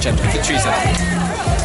gender, the true self.